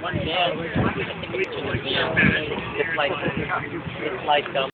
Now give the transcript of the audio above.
One day, it's like, it's like, um,